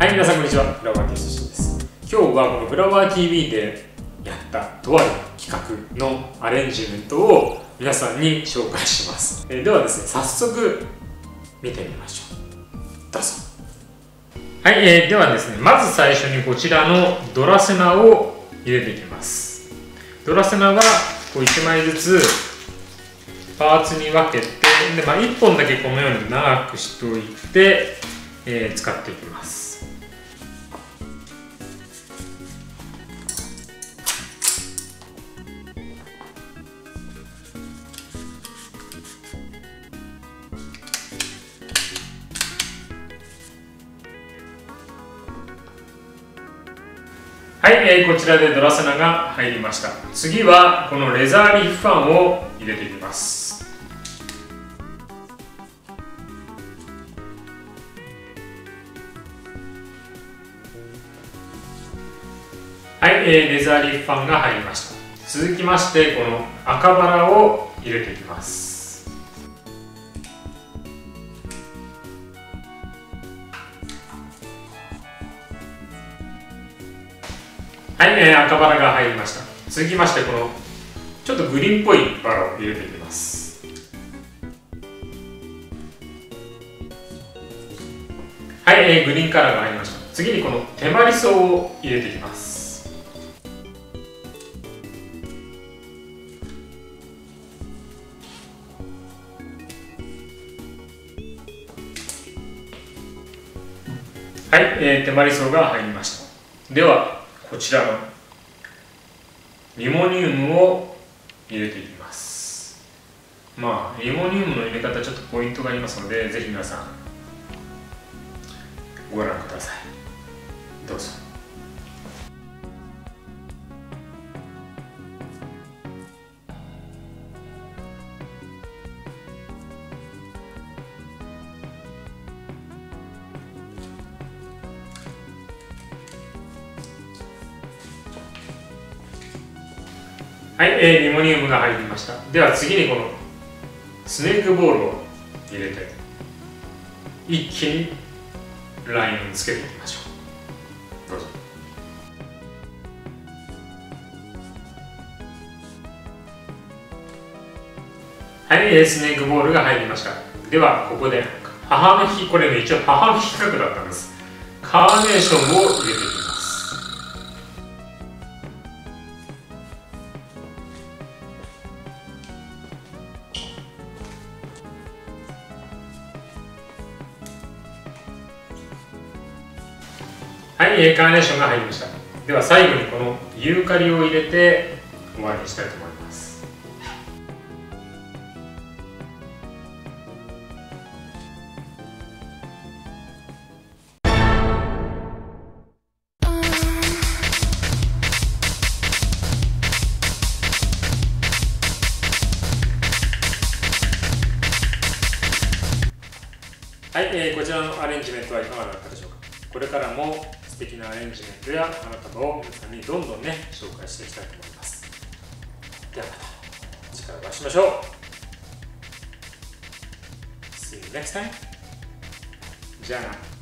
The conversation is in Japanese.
はい皆さんこんにちは。フラワーティストです。今日はこのフラワー TV でやったとある企画のアレンジメントを皆さんに紹介します、えー、ではですね早速見てみましょう。どうぞ。はい、えー、ではですねまず最初にこちらのドラセナを入れていきます。ドラセナはこう1枚ずつパーツに分けてで、まあ、1本だけこのように長くしておいて、えー、使っていきます。はい、えー、こちらでドラセナが入りました。次はこのレザーリーフファンを入れていきます。はい、えー、レザーリーフファンが入りました。続きましてこの赤バラを入れていきます。はい、えー、赤バラが入りました。続きましてこのちょっとグリーンっぽいバラを入れていきます。はい、えー、グリーンカラーが入りました。次にこの手まり草を入れていきます。はい、えー、手まり草が入りました。ではこちらのリモニウムを入れていきます。まあリモニウムの入れ方ちょっとポイントがありますのでぜひ皆さんご覧ください。どうぞ。はい、えー、リモニウムが入りました。では次にこのスネークボールを入れて一気にラインをつけていきましょう。どうぞ。はい、えー、スネークボールが入りました。ではここで母の日これね一応母の日企画だったんです。カーネーションを入れていきます。はい、カーネーションが入りました。では最後にこのユーカリを入れて終わりにしたいと思います。はい、えー、こちらのアレンジメントはいかがだったでしょうか。これからも的なアレンジメントや花束を皆さんにどんどんね紹介していきたいと思います。ではまた次回お会いしましょう。See you next time じゃあな。